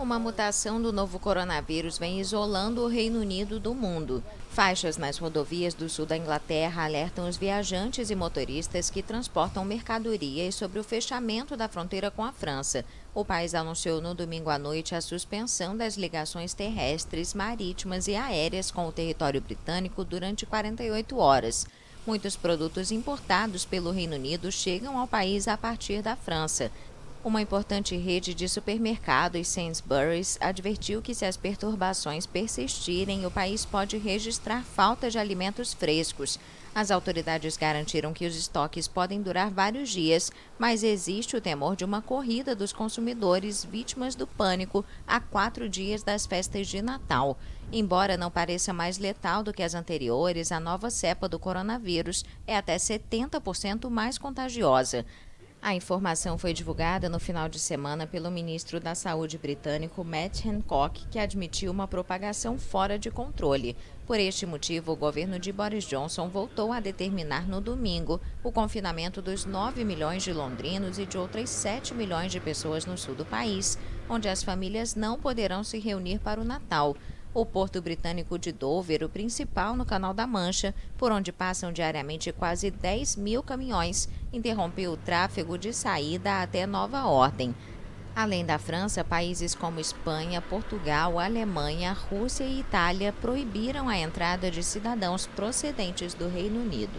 Uma mutação do novo coronavírus vem isolando o Reino Unido do mundo. Faixas nas rodovias do sul da Inglaterra alertam os viajantes e motoristas que transportam mercadorias sobre o fechamento da fronteira com a França. O país anunciou no domingo à noite a suspensão das ligações terrestres, marítimas e aéreas com o território britânico durante 48 horas. Muitos produtos importados pelo Reino Unido chegam ao país a partir da França. Uma importante rede de supermercados, Sainsbury's, advertiu que se as perturbações persistirem, o país pode registrar falta de alimentos frescos. As autoridades garantiram que os estoques podem durar vários dias, mas existe o temor de uma corrida dos consumidores vítimas do pânico a quatro dias das festas de Natal. Embora não pareça mais letal do que as anteriores, a nova cepa do coronavírus é até 70% mais contagiosa. A informação foi divulgada no final de semana pelo ministro da Saúde britânico Matt Hancock, que admitiu uma propagação fora de controle. Por este motivo, o governo de Boris Johnson voltou a determinar no domingo o confinamento dos 9 milhões de londrinos e de outras 7 milhões de pessoas no sul do país, onde as famílias não poderão se reunir para o Natal. O porto britânico de Dover, o principal no Canal da Mancha, por onde passam diariamente quase 10 mil caminhões, interrompeu o tráfego de saída até nova ordem. Além da França, países como Espanha, Portugal, Alemanha, Rússia e Itália proibiram a entrada de cidadãos procedentes do Reino Unido.